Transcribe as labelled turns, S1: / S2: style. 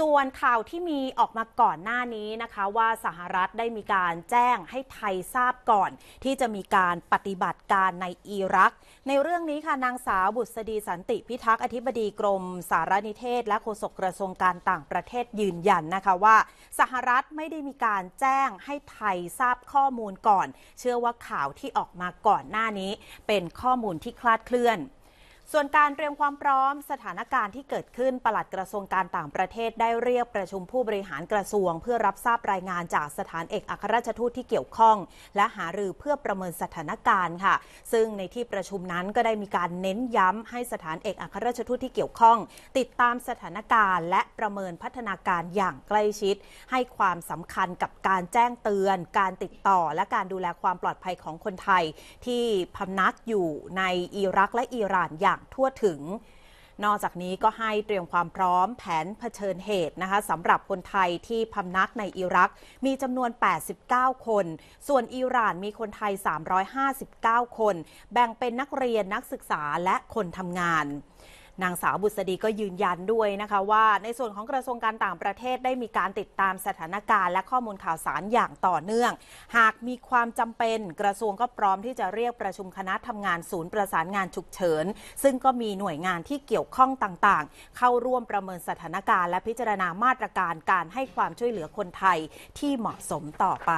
S1: ส่วนข่าวที่มีออกมาก่อนหน้านี้นะคะว่าสหรัฐได้มีการแจ้งให้ไทยทราบก่อน ที่จะมีการปฏิบัติการในอิรัก ในเรื่องนี้ค่ะนางสาวบุษดีสันติพิทักษ์อธิบดีกรม สารนิเทศ และโฆษกกระทรวงการต่างประเทศยืนยันนะคะว่า สหรัฐไม่ได้มีการแจ้งให้ไทยทราบข้อมูลก่อน เชื่อว่าข่าวที่ออกมาก่อนหน้านี้ เป็นข้อมูลที่คลาดเคลื่อน ส่วนการเตรียมความพร้อมสถานการณ์ที่เกิดขึ้นปลัดกระทรวงการต่างประเทศได้เรียกประชุมผู้บริหารกระทรวง เพื่อรับทราบรายงานจากสถานเอกอัครราชทูตที่เกี่ยวข้อง และหารือเพื่อประเมินสถานการณ์ค่ะ ซึ่งในที่ประชุมนั้นก็ได้มีการเน้นย้ำให้สถานเอกอัครราชทูตที่เกี่ยวข้อง ติดตามสถานการณ์ และประเมินพัฒนาการอย่างใกล้ชิด ให้ความสำคัญกับการแจ้งเตือน การติดต่อ และการดูแลความปลอดภัยของคนไทย ที่พำนักอยู่ในอิรักและอิหร่านอย่างทั่วถึง นอกจากนี้ก็ให้เตรียมความพร้อมแผนเผชิญเหตุนะคะสำหรับคนไทยที่พำนักในอิรัก มีจำนวน 89 คน ส่วนอิหร่านมีคนไทย 359 คน แบ่งเป็นนักเรียนนักศึกษาและคนทำงาน นางสาวบุษดีก็ยืนยันด้วยนะคะว่า ในส่วนของกระทรวงการต่างประเทศได้มีการติดตามสถานการณ์และข้อมูลข่าวสารอย่างต่อเนื่อง หากมีความจำเป็นกระทรวงก็พร้อมที่จะเรียกประชุมคณะทำงานศูนย์ประสานงานฉุกเฉิน ซึ่งก็มีหน่วยงานที่เกี่ยวข้องต่างๆ เข้าร่วมประเมินสถานการณ์ และพิจารณามาตรการการให้ความช่วยเหลือคนไทยที่เหมาะสมต่อไป